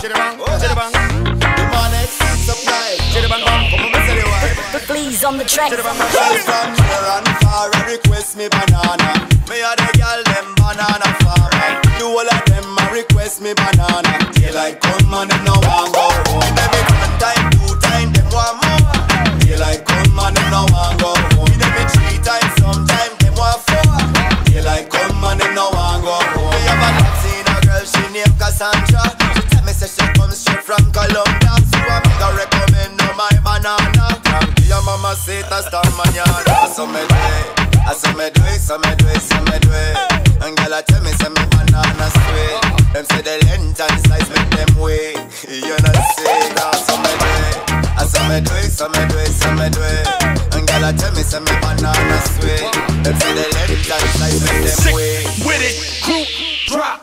Chitty bang, chitty bang. The money supply. Chitty bang bang, come on, me tell you why. The fleas on the track. Chitty bang bang. Girl from near and far, I request me banana. Me a the girl them banana farmer. The whole of them a request me banana. Daylight come and them no want go So me do it, I so me do it, so me do it, so me do it. And girl I tell me say me banana sweet. Them say the length and size make them weak. You know say that so me do it. I so me do it, so me do it, so me do it. And girl I tell me say me banana sweet. Them say the length and size make them Sick weak. with it, crew drop.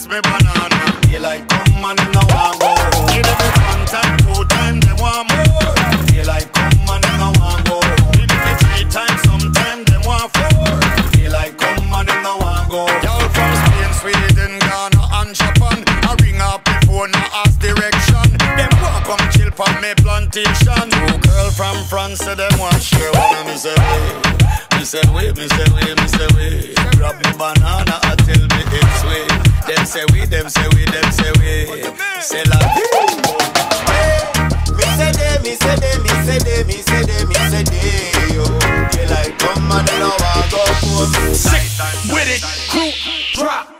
request me banana. Like come and them no want go. Give it one time, two time, them want more. Like come and them no want go. Give it three times, sometime them want four. Like come and them no want go. Girl from Spain, Sweden, Ghana and Japan I ring up before no ask direction Them want come chill from me plantation Two girl from France say them want share one Me say we, me say we, me say we, me say we Grab me banana say we, them say we, them say we. Say la Me say they, me say they, me say they, me say they, me say they, yo. They like come and they no want go home. Sick with it, crew drop